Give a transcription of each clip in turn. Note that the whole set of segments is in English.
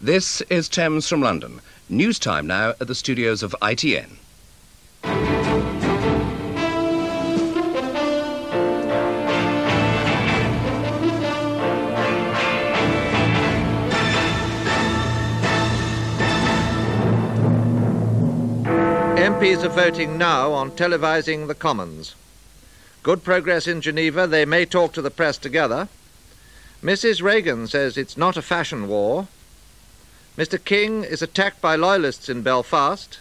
This is Thames from London. News time now at the studios of ITN. MPs are voting now on televising the Commons. Good progress in Geneva. They may talk to the press together. Mrs. Reagan says it's not a fashion war. Mr. King is attacked by loyalists in Belfast.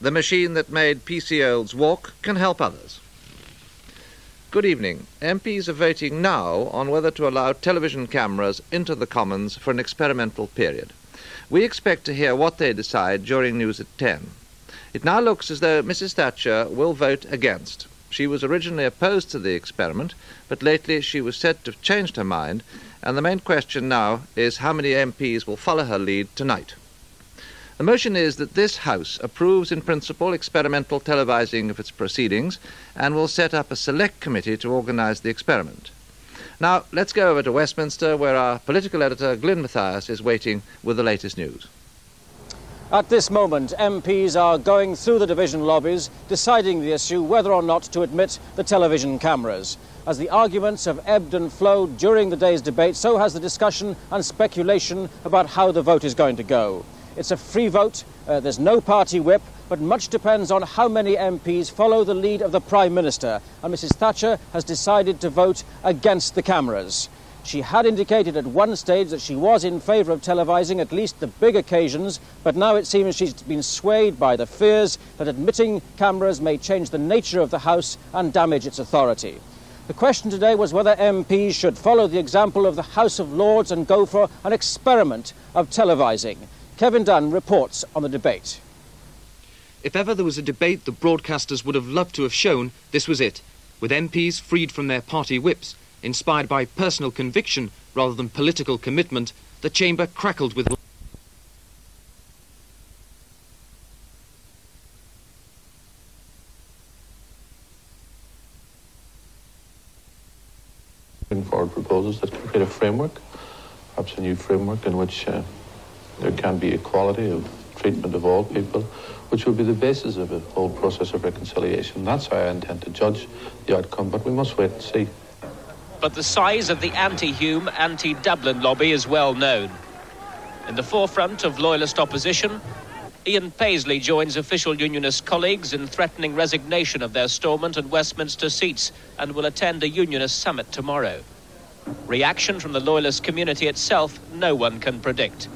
The machine that made PC walk can help others. Good evening. MPs are voting now on whether to allow television cameras into the Commons for an experimental period. We expect to hear what they decide during news at 10. It now looks as though Mrs. Thatcher will vote against. She was originally opposed to the experiment, but lately she was said to have changed her mind, and the main question now is how many MPs will follow her lead tonight. The motion is that this House approves in principle experimental televising of its proceedings and will set up a select committee to organise the experiment. Now, let's go over to Westminster, where our political editor, Glyn Mathias, is waiting with the latest news. At this moment, MPs are going through the division lobbies, deciding the issue whether or not to admit the television cameras. As the arguments have ebbed and flowed during the day's debate, so has the discussion and speculation about how the vote is going to go. It's a free vote, uh, there's no party whip, but much depends on how many MPs follow the lead of the Prime Minister, and Mrs Thatcher has decided to vote against the cameras. She had indicated at one stage that she was in favour of televising at least the big occasions, but now it seems she's been swayed by the fears that admitting cameras may change the nature of the House and damage its authority. The question today was whether MPs should follow the example of the House of Lords and go for an experiment of televising. Kevin Dunn reports on the debate. If ever there was a debate the broadcasters would have loved to have shown, this was it, with MPs freed from their party whips Inspired by personal conviction rather than political commitment, the chamber crackled with Bring forward proposals that can create a framework, perhaps a new framework in which uh, there can be equality of treatment of all people, which will be the basis of a whole process of reconciliation. That's how I intend to judge the outcome, but we must wait and see but the size of the anti-Hume, anti-Dublin lobby is well known. In the forefront of loyalist opposition, Ian Paisley joins official unionist colleagues in threatening resignation of their Stormont and Westminster seats and will attend a unionist summit tomorrow. Reaction from the loyalist community itself, no one can predict.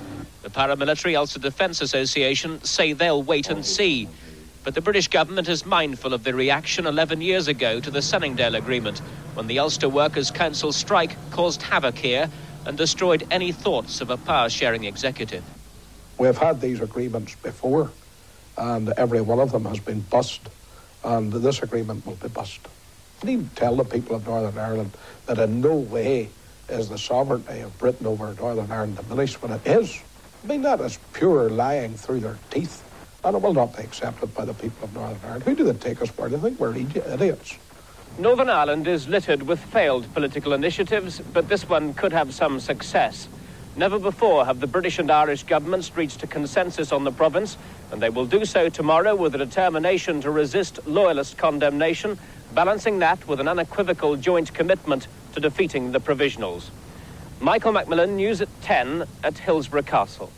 The paramilitary Ulster Defence Association say they'll wait and see. But the British government is mindful of the reaction 11 years ago to the Sunningdale Agreement, when the Ulster Workers' Council strike caused havoc here and destroyed any thoughts of a power sharing executive. We've had these agreements before, and every one of them has been bust, and this agreement will be bust. Can you tell the people of Northern Ireland that in no way is the sovereignty of Britain over Northern Ireland diminished when it is? I mean, that is pure lying through their teeth and it will not be accepted by the people of Northern Ireland. Who do they take us for? They think we're idiots? Northern Ireland is littered with failed political initiatives, but this one could have some success. Never before have the British and Irish governments reached a consensus on the province, and they will do so tomorrow with a determination to resist loyalist condemnation, balancing that with an unequivocal joint commitment to defeating the provisionals. Michael Macmillan, News at 10 at Hillsborough Castle.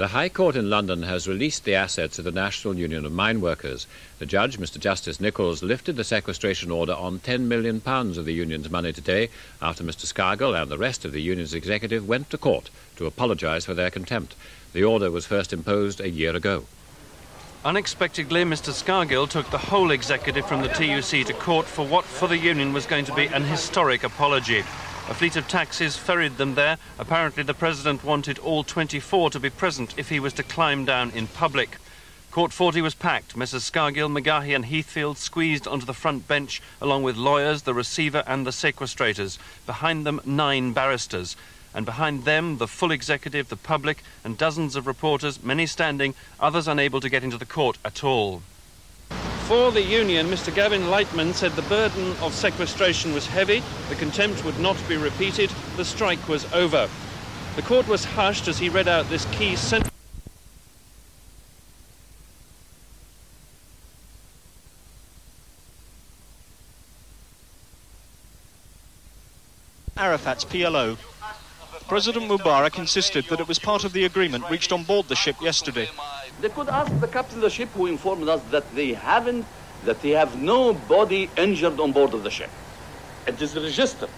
The High Court in London has released the assets of the National Union of Mine Workers. The judge, Mr. Justice Nicholls, lifted the sequestration order on £10 million of the union's money today after Mr. Scargill and the rest of the union's executive went to court to apologise for their contempt. The order was first imposed a year ago. Unexpectedly, Mr. Scargill took the whole executive from the TUC to court for what for the union was going to be an historic apology. A fleet of taxis ferried them there. Apparently, the president wanted all 24 to be present if he was to climb down in public. Court 40 was packed. Messrs. Scargill, McGahey, and Heathfield squeezed onto the front bench, along with lawyers, the receiver, and the sequestrators. Behind them, nine barristers. And behind them, the full executive, the public, and dozens of reporters, many standing, others unable to get into the court at all. For the union, Mr Gavin Lightman said the burden of sequestration was heavy, the contempt would not be repeated, the strike was over. The court was hushed as he read out this key sentence. Arafat's PLO. President Mubarak insisted that it was part of the agreement reached on board the ship yesterday. They could ask the captain of the ship who informed us that they haven't, that they have no body injured on board of the ship. It is registered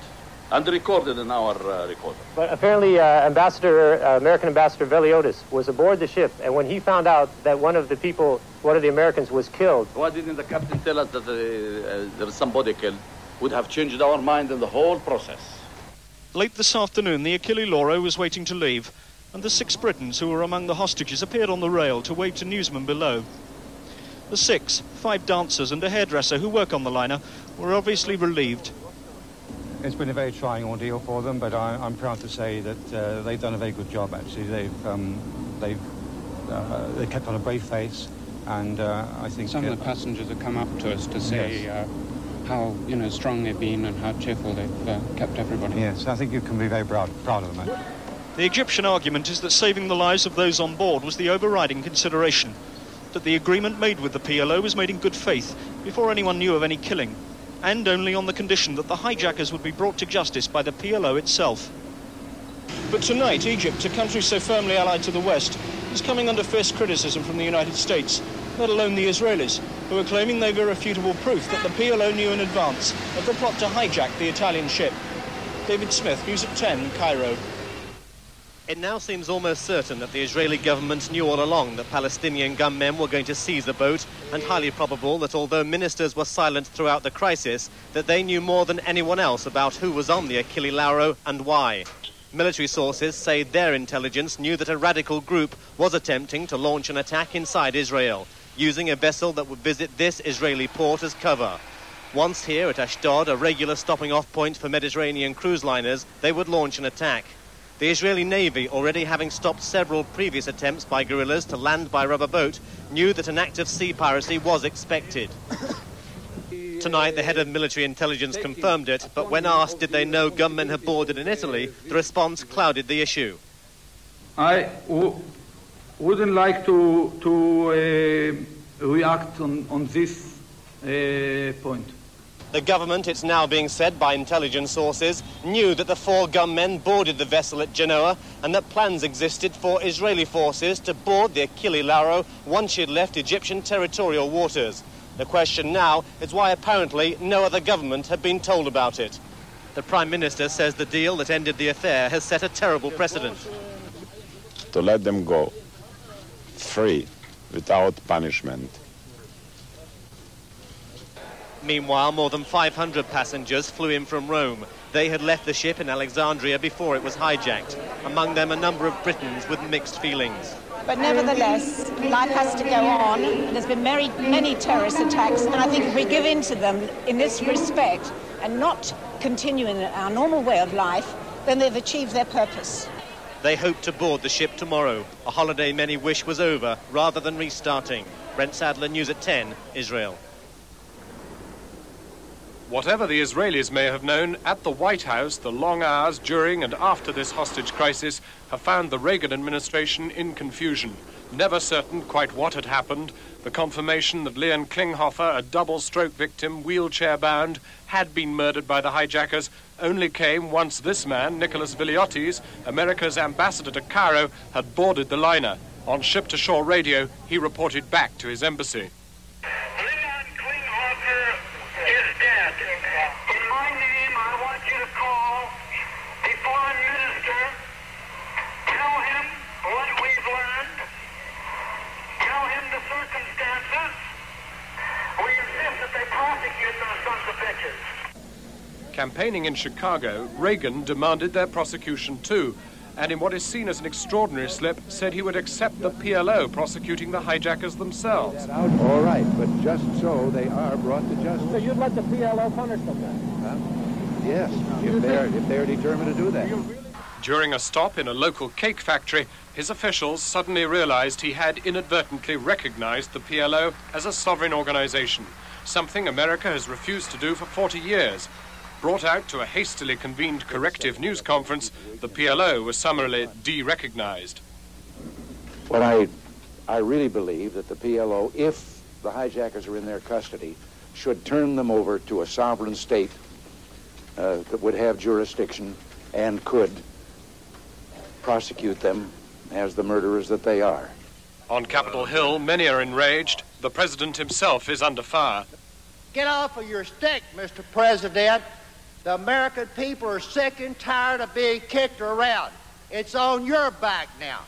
and recorded in our uh, recorder. But apparently, uh, Ambassador, uh, American Ambassador Veliotis was aboard the ship, and when he found out that one of the people, one of the Americans, was killed. Why didn't the captain tell us that uh, uh, there is somebody killed? Would have changed our mind in the whole process. Late this afternoon, the Achille Lauro was waiting to leave, and the six Britons who were among the hostages appeared on the rail to wave to newsmen below. The six, five dancers and a hairdresser who work on the liner, were obviously relieved. It's been a very trying ordeal for them, but I, am proud to say that uh, they've done a very good job. Actually, they've um, they've uh, they kept on a brave face, and uh, I think some of the passengers have come up to us to say. Yes uh, how you know strong they've been and how cheerful they've uh, kept everybody. Yes, I think you can be very proud, proud of them. The Egyptian argument is that saving the lives of those on board was the overriding consideration. That the agreement made with the PLO was made in good faith before anyone knew of any killing, and only on the condition that the hijackers would be brought to justice by the PLO itself. But tonight, Egypt, a country so firmly allied to the West, is coming under fierce criticism from the United States, let alone the Israelis, who are claiming they've irrefutable proof that the PLO knew in advance of the plot to hijack the Italian ship. David Smith, News at 10, Cairo. It now seems almost certain that the Israeli government knew all along that Palestinian gunmen were going to seize the boat, and highly probable that although ministers were silent throughout the crisis, that they knew more than anyone else about who was on the Achille Lauro and why. Military sources say their intelligence knew that a radical group was attempting to launch an attack inside Israel, using a vessel that would visit this Israeli port as cover. Once here at Ashdod, a regular stopping off point for Mediterranean cruise liners, they would launch an attack. The Israeli Navy, already having stopped several previous attempts by guerrillas to land by rubber boat, knew that an act of sea piracy was expected. Tonight, the head of military intelligence confirmed it, but when asked did they know gunmen had boarded in Italy, the response clouded the issue. I w- wouldn't like to, to uh, react on, on this uh, point. The government, it's now being said by intelligence sources, knew that the four gunmen boarded the vessel at Genoa and that plans existed for Israeli forces to board the Achille Lauro once she had left Egyptian territorial waters. The question now is why apparently no other government had been told about it. The Prime Minister says the deal that ended the affair has set a terrible precedent. To let them go free without punishment. Meanwhile, more than 500 passengers flew in from Rome. They had left the ship in Alexandria before it was hijacked. Among them, a number of Britons with mixed feelings. But nevertheless, life has to go on. There's been many, many terrorist attacks, and I think if we give in to them in this respect and not continue in our normal way of life, then they've achieved their purpose. They hope to board the ship tomorrow, a holiday many wish was over rather than restarting. Brent Sadler, News at 10, Israel. Whatever the Israelis may have known, at the White House, the long hours during and after this hostage crisis have found the Reagan administration in confusion. Never certain quite what had happened, the confirmation that Leon Klinghoffer, a double stroke victim, wheelchair bound, had been murdered by the hijackers only came once this man, Nicholas Veliotis, America's ambassador to Cairo, had boarded the liner. On ship to shore radio, he reported back to his embassy. Campaigning in Chicago, Reagan demanded their prosecution too, and in what is seen as an extraordinary slip, said he would accept the PLO prosecuting the hijackers themselves. All right, but just so they are brought to justice. So you'd let the PLO punish them then? Huh? Yes, if they're, if they're determined to do that. During a stop in a local cake factory, his officials suddenly realized he had inadvertently recognized the PLO as a sovereign organization, something America has refused to do for 40 years. Brought out to a hastily convened corrective news conference, the PLO was summarily de-recognized. Well, I, I really believe that the PLO, if the hijackers are in their custody, should turn them over to a sovereign state uh, that would have jurisdiction and could prosecute them as the murderers that they are. On Capitol Hill, many are enraged. The president himself is under fire. Get off of your stick, Mr. President. The American people are sick and tired of being kicked around. It's on your back now.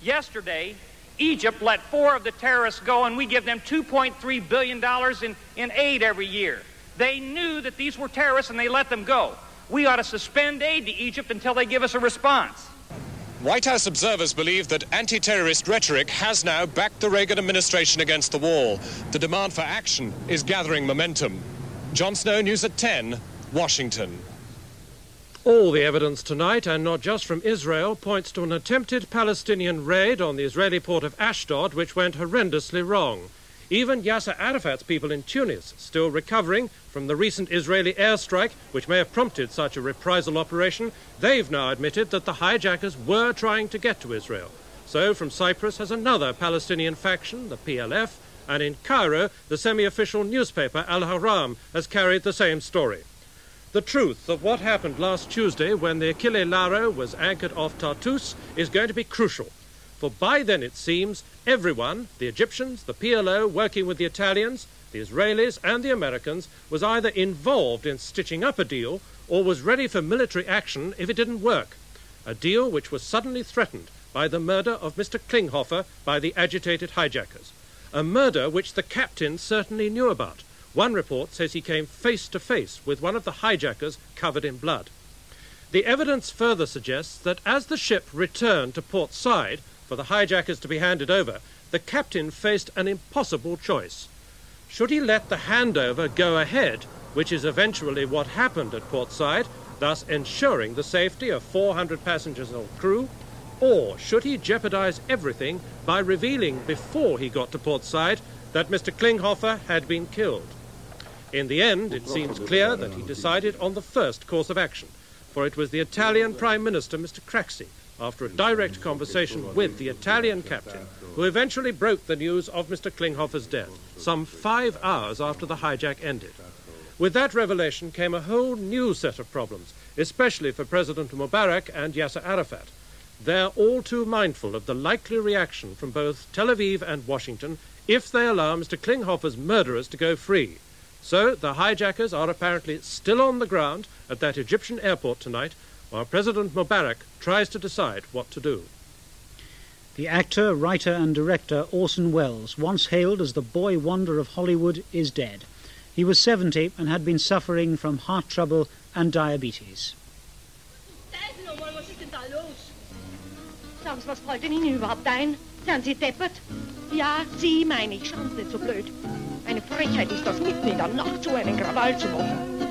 Yesterday, Egypt let four of the terrorists go, and we give them $2.3 billion in, in aid every year. They knew that these were terrorists and they let them go. We ought to suspend aid to Egypt until they give us a response. White House observers believe that anti terrorist rhetoric has now backed the Reagan administration against the wall. The demand for action is gathering momentum. Jon Snow, News at 10, Washington. All the evidence tonight, and not just from Israel, points to an attempted Palestinian raid on the Israeli port of Ashdod, which went horrendously wrong. Even Yasser Arafat's people in Tunis, still recovering from the recent Israeli airstrike, which may have prompted such a reprisal operation, they've now admitted that the hijackers were trying to get to Israel. So from Cyprus has another Palestinian faction, the PLF, and in Cairo, the semi-official newspaper Al Ahram has carried the same story. The truth of what happened last Tuesday when the Achille Lauro was anchored off Tartus is going to be crucial. For by then, it seems, everyone, the Egyptians, the PLO, working with the Italians, the Israelis, and the Americans, was either involved in stitching up a deal or was ready for military action if it didn't work. A deal which was suddenly threatened by the murder of Mr. Klinghoffer by the agitated hijackers. A murder which the captain certainly knew about. One report says he came face to face with one of the hijackers covered in blood. The evidence further suggests that as the ship returned to Port Said, for the hijackers to be handed over, the captain faced an impossible choice. Should he let the handover go ahead, which is eventually what happened at Port Said, thus ensuring the safety of 400 passengers and crew, or should he jeopardize everything by revealing before he got to Port Said that Mr. Klinghoffer had been killed? In the end, it seems clear that he decided on the first course of action, for it was the Italian Prime Minister, Mr. Craxi, after a direct conversation with the Italian captain, who eventually broke the news of Mr. Klinghoffer's death, some five hours after the hijack ended. With that revelation came a whole new set of problems, especially for President Mubarak and Yasser Arafat. They're all too mindful of the likely reaction from both Tel Aviv and Washington if they allow Mr. Klinghoffer's murderers to go free. So the hijackers are apparently still on the ground at that Egyptian airport tonight, while President Mubarak tries to decide what to do. The actor, writer, and director Orson Welles, once hailed as the boy wonder of Hollywood, is dead. He was 70 and had been suffering from heart trouble and diabetes. Sagen Sie, was fällt denn Ihnen überhaupt ein? Sind Sie deppert? Ja, Sie meine ich, schauen Sie nicht so blöd. Eine Frechheit ist das, mitten in der Nacht so einen Krawall zu machen.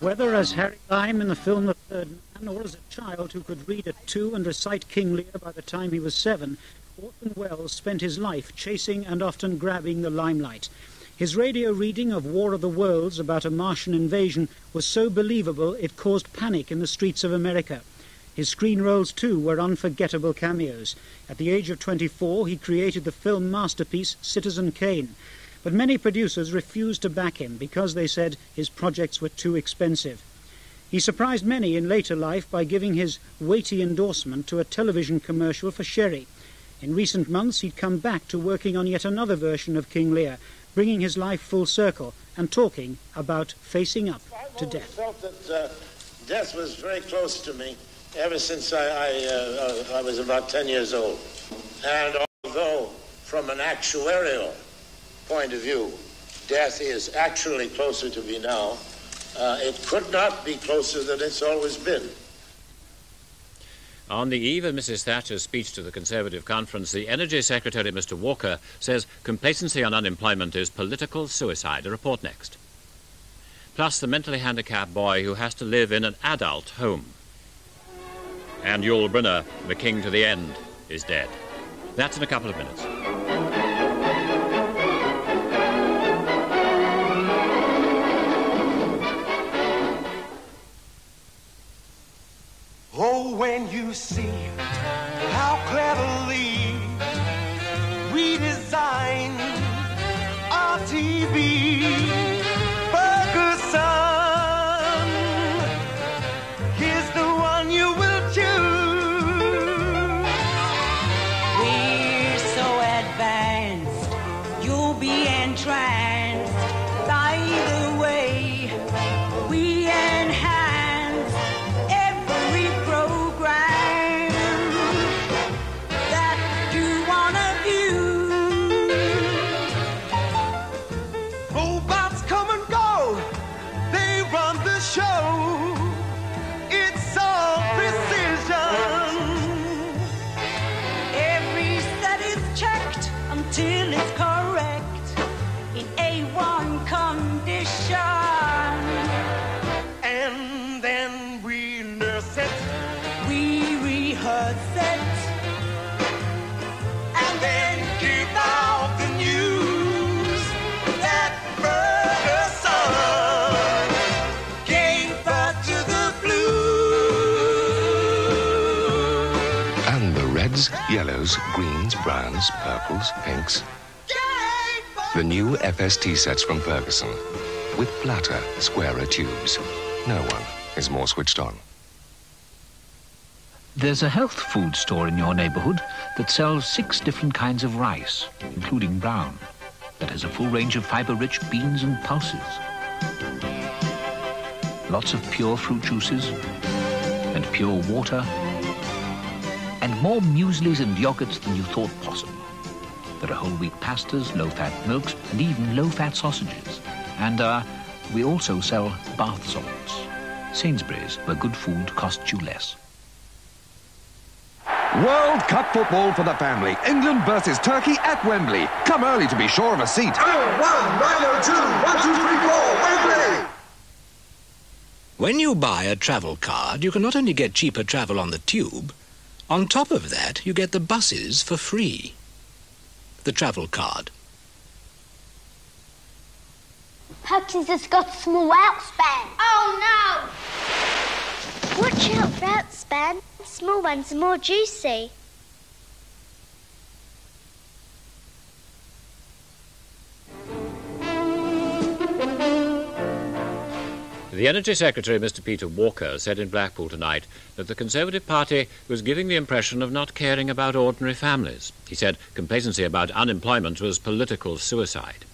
Whether as Harry Lime in the film The Third Man or as a child who could read at two and recite King Lear by the time he was seven, Orson Welles spent his life chasing and often grabbing the limelight. His radio reading of War of the Worlds about a Martian invasion was so believable it caused panic in the streets of America. His screen roles, too, were unforgettable cameos. At the age of 24, he created the film masterpiece Citizen Kane. But many producers refused to back him because they said his projects were too expensive. He surprised many in later life by giving his weighty endorsement to a television commercial for Sherry. In recent months, he'd come back to working on yet another version of King Lear, bringing his life full circle and talking about facing up to death. I felt that uh, death was very close to me ever since I, I, uh, I was about 10 years old. And although, from an actuarial point of view, death is actually closer to me now, uh, it could not be closer than it's always been. On the eve of Mrs. Thatcher's speech to the Conservative conference, the Energy Secretary, Mr. Walker, says complacency on unemployment is political suicide. A report next. Plus, the mentally handicapped boy who has to live in an adult home. And Yul Brynner, the king to the end, is dead. That's in a couple of minutes. When you see how cleverly yellows, greens, browns, purples, pinks. The new FST sets from Ferguson. With flatter, squarer tubes. No one is more switched on. There's a health food store in your neighborhood that sells six different kinds of rice, including brown, that has a full range of fiber-rich beans and pulses. Lots of pure fruit juices and pure water more mueslis and yogurts than you thought possible. There are whole wheat pastas, low-fat milks, and even low-fat sausages. And uh, we also sell bath salts. Sainsbury's, where good food costs you less. World Cup football for the family. England versus Turkey at Wembley. Come early to be sure of a seat. When you buy a travel card, you can not only get cheaper travel on the tube, on top of that, you get the buses for free. The travel card. Huxley's has got a small outspan. Oh no! Watch out for outspan. Small ones are more juicy. The Energy Secretary, Mr. Peter Walker, said in Blackpool tonight that the Conservative Party was giving the impression of not caring about ordinary families. He said complacency about unemployment was political suicide.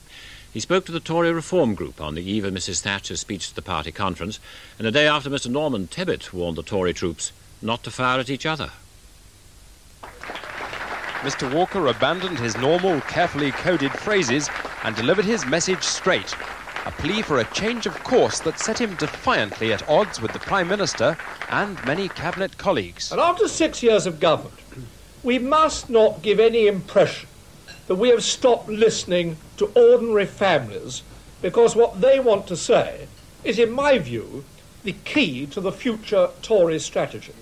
He spoke to the Tory Reform Group on the eve of Mrs. Thatcher's speech to the party conference, and a day after Mr. Norman Tebbit warned the Tory troops not to fire at each other. Mr. Walker abandoned his normal, carefully coded phrases and delivered his message straight. A plea for a change of course that set him defiantly at odds with the Prime Minister and many Cabinet colleagues. And after six years of government, we must not give any impression that we have stopped listening to ordinary families because what they want to say is, in my view, the key to the future Tory strategy.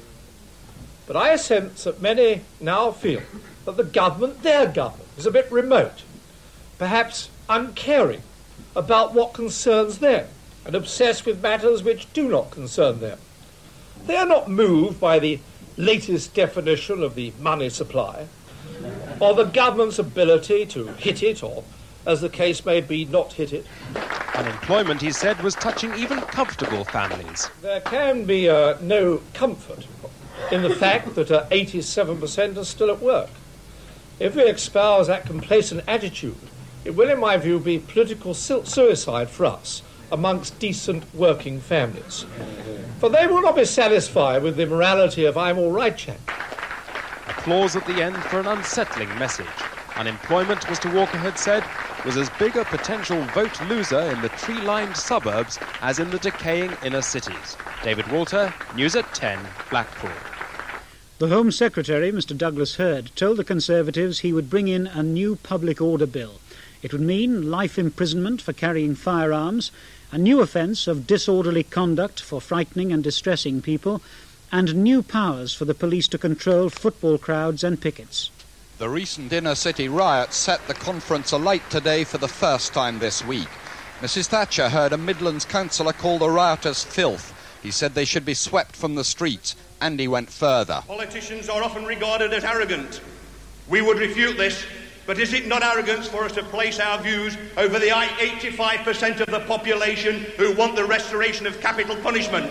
But I sense that many now feel that the government, their government, is a bit remote, perhaps uncaring about what concerns them and obsessed with matters which do not concern them. They are not moved by the latest definition of the money supply or the government's ability to hit it or, as the case may be, not hit it. Unemployment, he said, was touching even comfortable families. There can be uh, no comfort in the fact that uh, 87% are still at work. If we espouse that complacent attitude, it will, in my view, be political suicide for us amongst decent working families. For they will not be satisfied with the morality of I'm all right chap. Applause at the end for an unsettling message. Unemployment, Mr. Walker had said, was as big a potential vote loser in the tree-lined suburbs as in the decaying inner cities. David Walter, News at 10, Blackpool. The Home Secretary, Mr Douglas Hurd, told the Conservatives he would bring in a new public order bill. It would mean life imprisonment for carrying firearms, a new offence of disorderly conduct for frightening and distressing people, and new powers for the police to control football crowds and pickets. The recent inner city riots set the conference alight today for the first time this week. Mrs Thatcher heard a Midlands councillor call the rioters filth. He said they should be swept from the streets And he went further. Politicians are often regarded as arrogant. We would refute this, but is it not arrogance for us to place our views over the 85% of the population who want the restoration of capital punishment?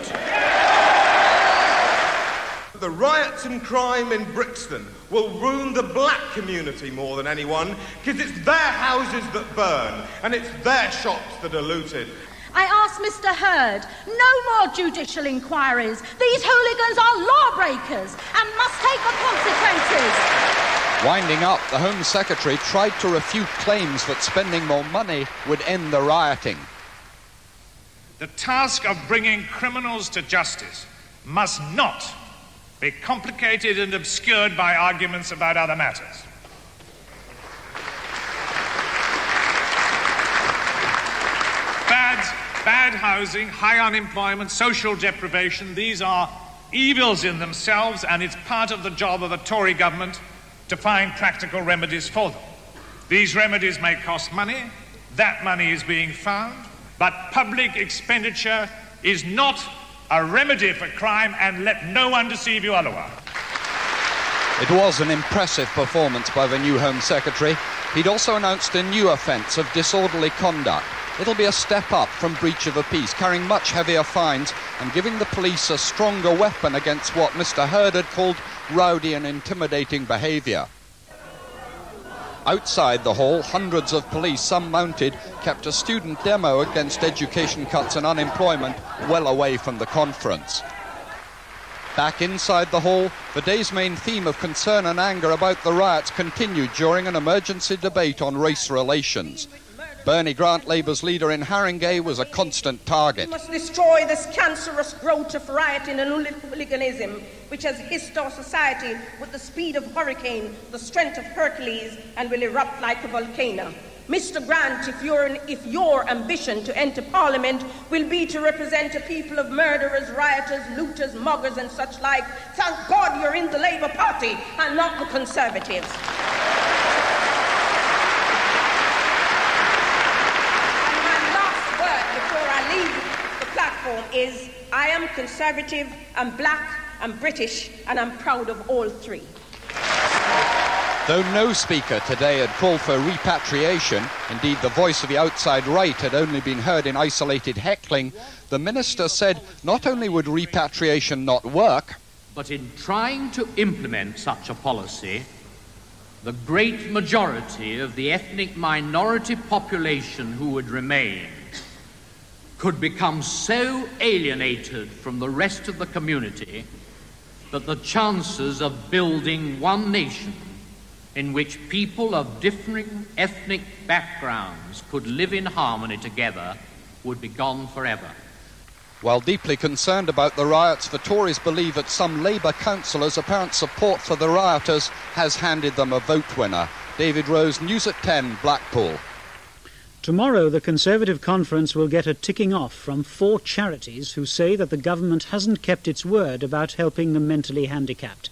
The riots and crime in Brixton will ruin the black community more than anyone because it's their houses that burn and it's their shops that are looted. I ask Mr. Hurd, no more judicial inquiries. These hooligans are lawbreakers and must take the consequences. Winding up, the Home Secretary tried to refute claims that spending more money would end the rioting. The task of bringing criminals to justice must not be complicated and obscured by arguments about other matters. Bad, bad housing, high unemployment, social deprivation, these are evils in themselves, and it's part of the job of a Tory government to find practical remedies for them. These remedies may cost money, that money is being found, but public expenditure is not a remedy for crime, and let no one deceive you otherwise. It was an impressive performance by the new Home Secretary. He'd also announced a new offence of disorderly conduct. It'll be a step up from breach of the peace, carrying much heavier fines and giving the police a stronger weapon against what Mr. Hurd had called rowdy and intimidating behaviour. Outside the hall, hundreds of police, some mounted, kept a student demo against education cuts and unemployment well away from the conference. Back inside the hall, the day's main theme of concern and anger about the riots continued during an emergency debate on race relations. Bernie Grant, Labour's leader in Haringey, was a constant target. We must destroy this cancerous growth of rioting and hooliganism which has hissed our society with the speed of hurricane, the strength of Hercules, and will erupt like a volcano. Mr. Grant, if your, if your ambition to enter Parliament will be to represent a people of murderers, rioters, looters, muggers, and such like, thank God you're in the Labour Party and not the Conservatives. Platform is I am conservative, I'm black, I'm British, and I'm proud of all three. Though no speaker today had called for repatriation, indeed the voice of the outside right had only been heard in isolated heckling, the minister said not only would repatriation not work, but in trying to implement such a policy, the great majority of the ethnic minority population who would remain could become so alienated from the rest of the community that the chances of building one nation in which people of differing ethnic backgrounds could live in harmony together would be gone forever. While deeply concerned about the riots, the Tories believe that some Labour councillors' apparent support for the rioters has handed them a vote winner. David Rose, News at 10, Blackpool. Tomorrow, the Conservative Conference will get a ticking off from four charities who say that the government hasn't kept its word about helping the mentally handicapped.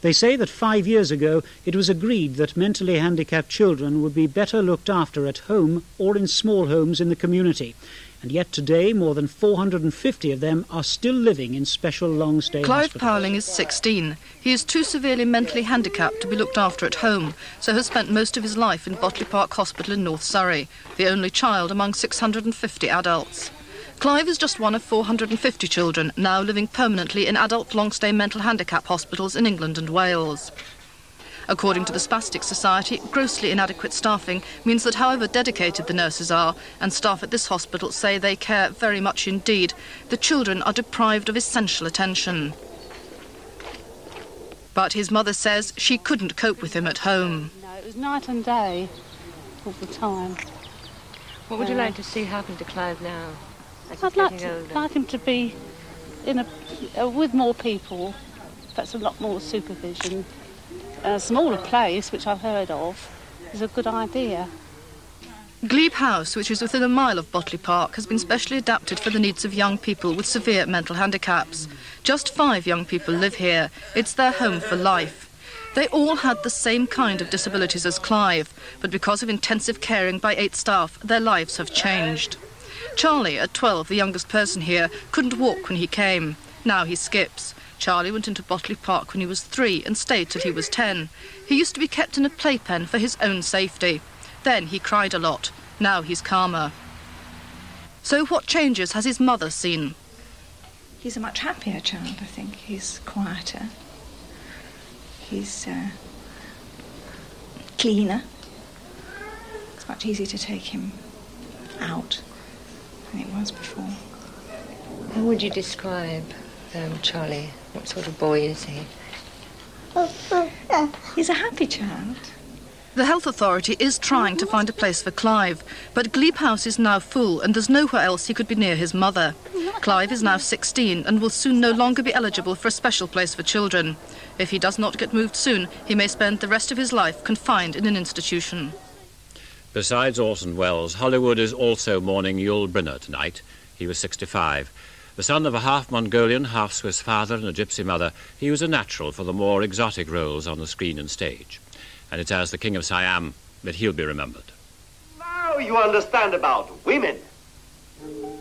They say that five years ago it was agreed that mentally handicapped children would be better looked after at home or in small homes in the community. And yet today, more than 450 of them are still living in special long stay Clive hospitals. Powling is 16. He is too severely mentally handicapped to be looked after at home, so has spent most of his life in Botley Park Hospital in North Surrey, the only child among 650 adults. Clive is just one of 450 children now living permanently in adult long stay mental handicap hospitals in England and Wales. According to the Spastic Society, grossly inadequate staffing means that however dedicated the nurses are, and staff at this hospital say they care very much indeed, the children are deprived of essential attention. But his mother says she couldn't cope with him at home. No, it was night and day all the time. What would you Uh, like to see happen to Clive now? I'd like, to, like him to be in a, uh, with more people, perhaps a lot more supervision. A smaller place, which I've heard of, is a good idea. Glebe House, which is within a mile of Botley Park, has been specially adapted for the needs of young people with severe mental handicaps. Just five young people live here. It's their home for life. They all had the same kind of disabilities as Clive, but because of intensive caring by eight staff, their lives have changed. Charlie, at 12, the youngest person here, couldn't walk when he came. Now he skips. Charlie went into Botley Park when he was three and stayed till he was ten. He used to be kept in a playpen for his own safety. Then he cried a lot. Now he's calmer. So what changes has his mother seen? He's a much happier child, I think. He's quieter. He's uh, cleaner. It's much easier to take him out than it was before. How would you describe um, Charlie? What sort of boy is he? He's a happy child. The health authority is trying to find a place for Clive, but Glebe House is now full and there's nowhere else he could be near his mother. Clive is now 16 and will soon no longer be eligible for a special place for children. If he does not get moved soon, he may spend the rest of his life confined in an institution. Besides Orson Welles, Hollywood is also mourning Yul Brynner tonight. He was 65. The son of a half Mongolian, half Swiss father and a gypsy mother, he was a natural for the more exotic roles on the screen and stage. And it's as the King of Siam that he'll be remembered. Now you understand about women.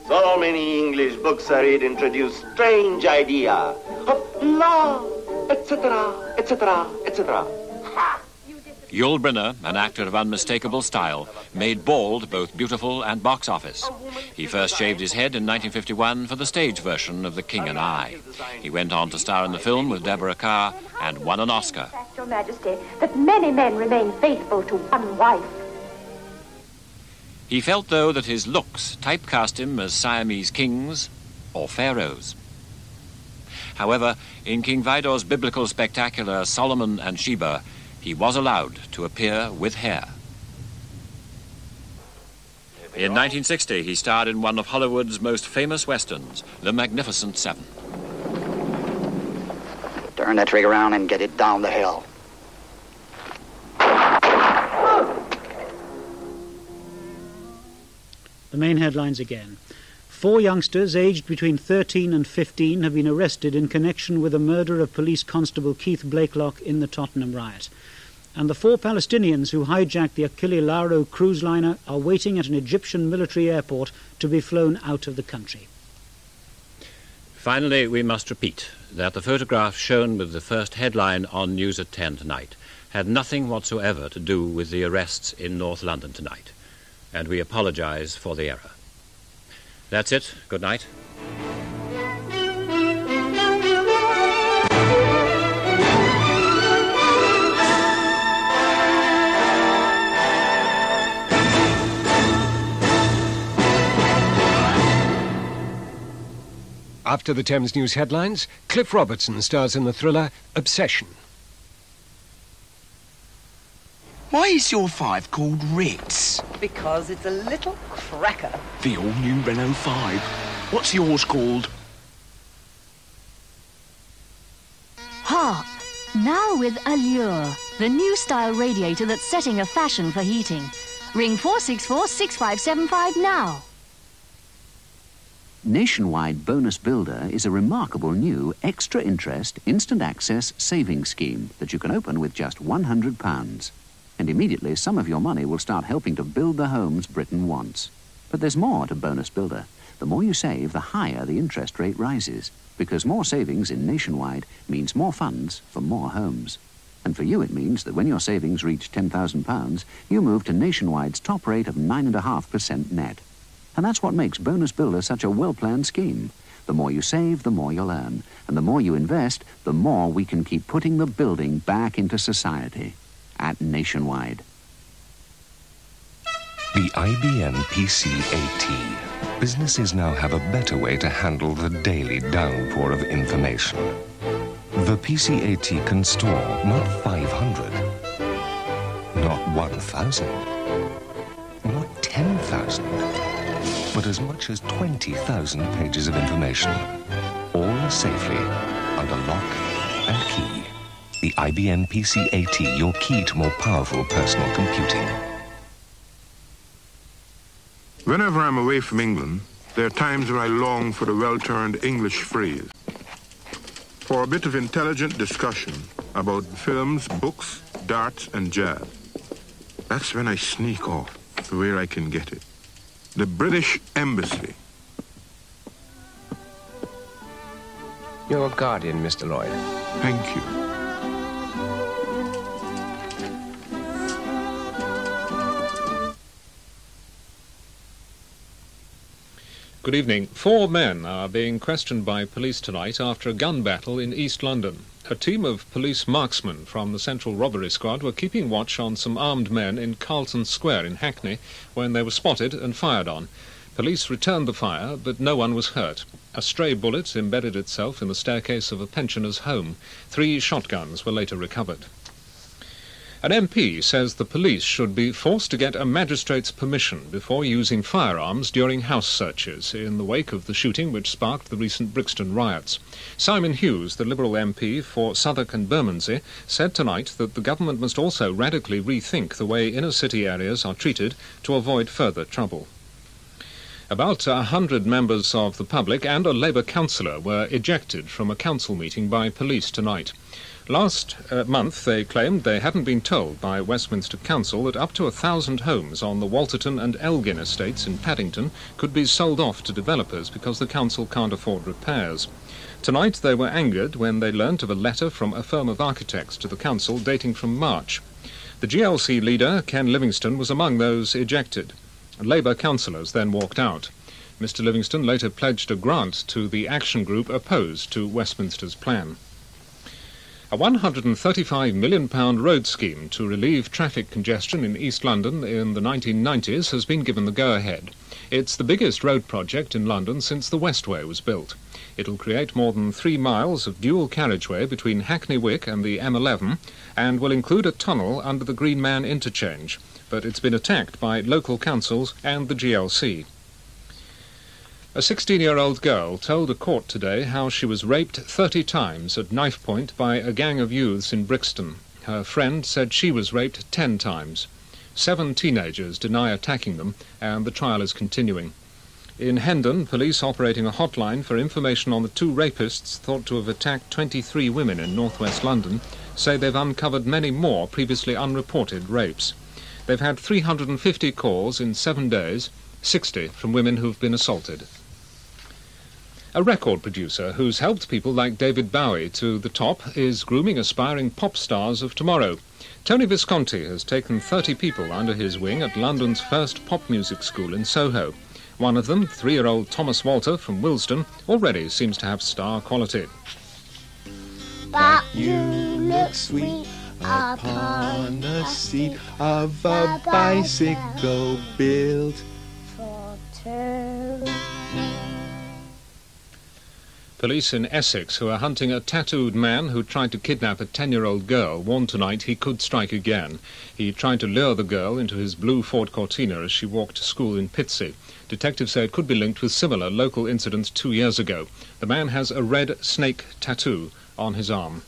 So many English books I read introduce strange idea of love, etc., etc., etc. Yul Brynner, an actor of unmistakable style, made bald both beautiful and box office. He first shaved his head in 1951 for the stage version of The King and I. He went on to star in the film with Deborah Kerr and won an Oscar. Your Majesty, that many men remain faithful to one wife. He felt, though, that his looks typecast him as Siamese kings or pharaohs. However, in King Vidor's biblical spectacular Solomon and Sheba, he was allowed to appear with hair. In 1960, he starred in one of Hollywood's most famous westerns, The Magnificent Seven. Turn that rig around and get it down the hill. The main headlines again. Four youngsters aged between 13 and 15 have been arrested in connection with the murder of police constable Keith Blakelock in the Tottenham riot. And the four Palestinians who hijacked the Achille Lauro cruise liner are waiting at an Egyptian military airport to be flown out of the country. Finally, we must repeat that the photograph shown with the first headline on News at 10 tonight had nothing whatsoever to do with the arrests in North London tonight, and we apologize for the error. That's it. Good night. After the Thames News headlines, Cliff Robertson stars in the thriller Obsession. Why is your five called Ritz? Because it's a little cracker. The all-new Renault 5. What's yours called? Hark! Now with Allure, the new style radiator that's setting a fashion for heating. Ring 464-6575 now. Nationwide Bonus Builder is a remarkable new extra interest instant access savings scheme that you can open with just £100. And immediately some of your money will start helping to build the homes Britain wants. But there's more to Bonus Builder. The more you save, the higher the interest rate rises. Because more savings in Nationwide means more funds for more homes. And for you, it means that when your savings reach £10,000, you move to Nationwide's top rate of 9.5% net. And that's what makes Bonus Builder such a well-planned scheme. The more you save, the more you'll earn. And the more you invest, the more we can keep putting the building back into society. At Nationwide. The IBM PC-AT. Businesses now have a better way to handle the daily downpour of information. The PC-AT can store not 500, not 1,000, not 10,000, but as much as 20,000 pages of information, all safely under lock. The IBM PC-AT, your key to more powerful personal computing. Whenever I'm away from England, there are times when I long for a well-turned English phrase. For a bit of intelligent discussion about films, books, darts, and jazz. That's when I sneak off to where I can get it. The British Embassy. Your guardian, Mr. Lloyd. Thank you. Good evening. Four men are being questioned by police tonight after a gun battle in East London. A team of police marksmen from the Central Robbery Squad were keeping watch on some armed men in Carlton Square in Hackney when they were spotted and fired on. Police returned the fire, but no one was hurt. A stray bullet embedded itself in the staircase of a pensioner's home. Three shotguns were later recovered. An MP says the police should be forced to get a magistrate's permission before using firearms during house searches in the wake of the shooting which sparked the recent Brixton riots. Simon Hughes, the Liberal MP for Southwark and Bermondsey, said tonight that the government must also radically rethink the way inner city areas are treated to avoid further trouble. About a hundred members of the public and a Labour councillor were ejected from a council meeting by police tonight. Last uh, month, they claimed they hadn't been told by Westminster Council that up to a thousand homes on the Walterton and Elgin estates in Paddington could be sold off to developers because the council can't afford repairs. Tonight, they were angered when they learnt of a letter from a firm of architects to the council dating from March. The GLC leader, Ken Livingstone, was among those ejected. Labour councillors then walked out. Mr Livingstone later pledged a grant to the action group opposed to Westminster's plan. A £135 million road scheme to relieve traffic congestion in East London in the 1990s has been given the go-ahead. It's the biggest road project in London since the Westway was built. It'll create more than three miles of dual carriageway between Hackney Wick and the M11 and will include a tunnel under the Green Man interchange, but it's been attacked by local councils and the GLC. A 16-year-old girl told a court today how she was raped 30 times at knife point by a gang of youths in Brixton. Her friend said she was raped 10 times. Seven teenagers deny attacking them, and the trial is continuing. In Hendon, police operating a hotline for information on the two rapists thought to have attacked 23 women in northwest London say they've uncovered many more previously unreported rapes. They've had 350 calls in seven days, 60 from women who've been assaulted. A record producer who's helped people like David Bowie to the top is grooming aspiring pop stars of tomorrow. Tony Visconti has taken 30 people under his wing at London's first pop music school in Soho. One of them, three-year-old Thomas Walter from Willesden, already seems to have star quality. But you look sweet upon the seat of a bicycle built for two. Police in Essex, who are hunting a tattooed man who tried to kidnap a 10-year-old girl, warned tonight he could strike again. He tried to lure the girl into his blue Ford Cortina as she walked to school in Pitsea. Detectives say it could be linked with similar local incidents two years ago. The man has a red snake tattoo on his arm.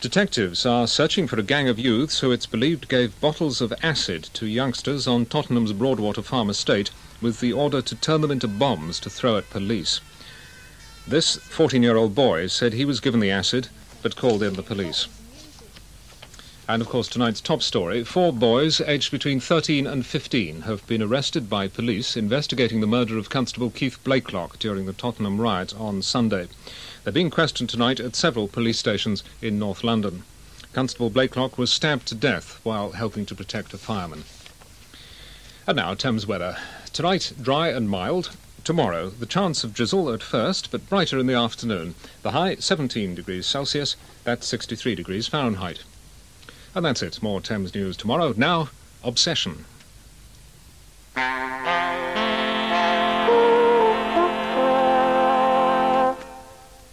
Detectives are searching for a gang of youths who it's believed gave bottles of acid to youngsters on Tottenham's Broadwater Farm estate with the order to turn them into bombs to throw at police. This 14-year-old boy said he was given the acid, but called in the police. And of course, tonight's top story four boys aged between 13 and 15 have been arrested by police investigating the murder of Constable Keith Blakelock during the Tottenham riot on Sunday. They're being questioned tonight at several police stations in North London. Constable Blakelock was stabbed to death while helping to protect a fireman. And now, Thames weather. Tonight, dry and mild. Tomorrow, the chance of drizzle at first, but brighter in the afternoon. The high 17 degrees Celsius, that's 63 degrees Fahrenheit. And that's it. More Thames News tomorrow. Now, Obsession.